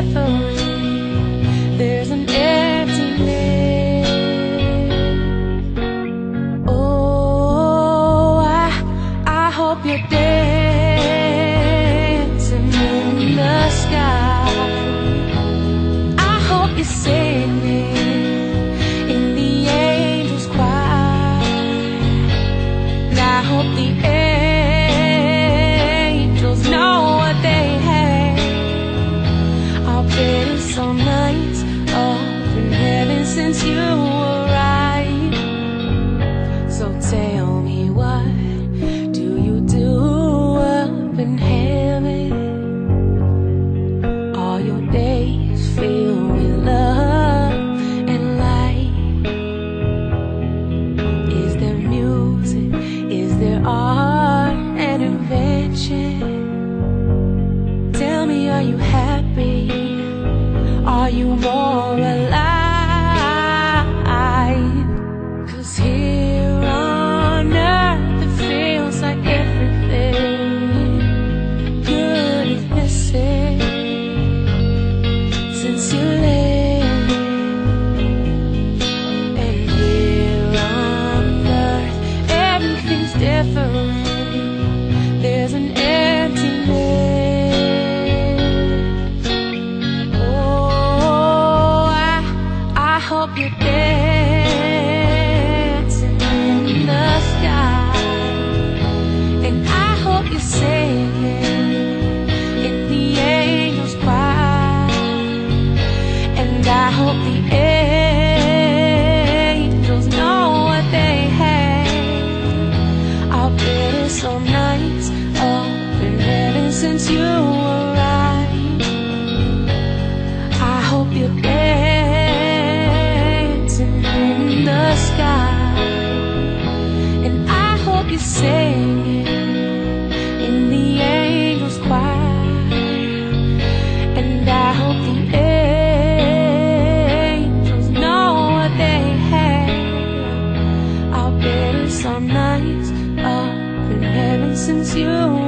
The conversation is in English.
Everything's since you arrived. So tell me what do you do up in heaven? All your days filled with love and light. Is there music? Is there art I hope the angels know what they heaven since you arrived. I hope you're dancing in the sky. And I hope you're singing you